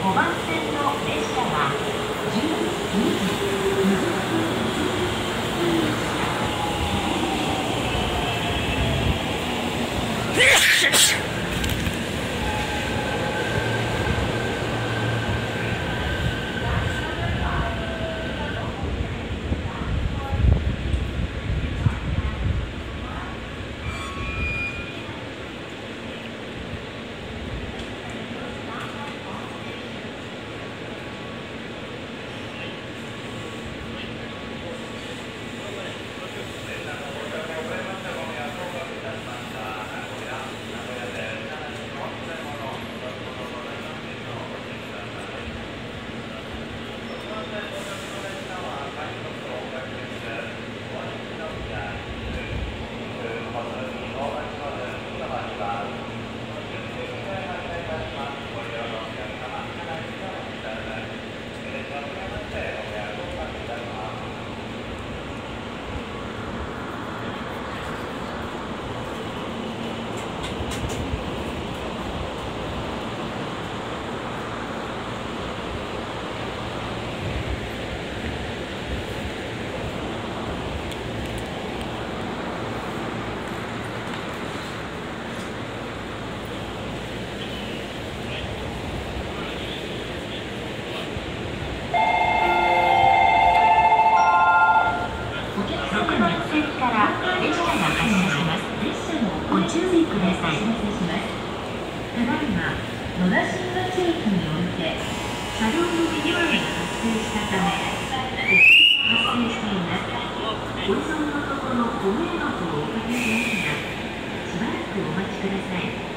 5番線の列車は12時20分6番線から列車が発車しますご注意くださいただいま野田新町駅において車両の不具合が発生したため遅れが発生しています。ご遺存のところご迷惑をおかけしますがしばらくお待ちください。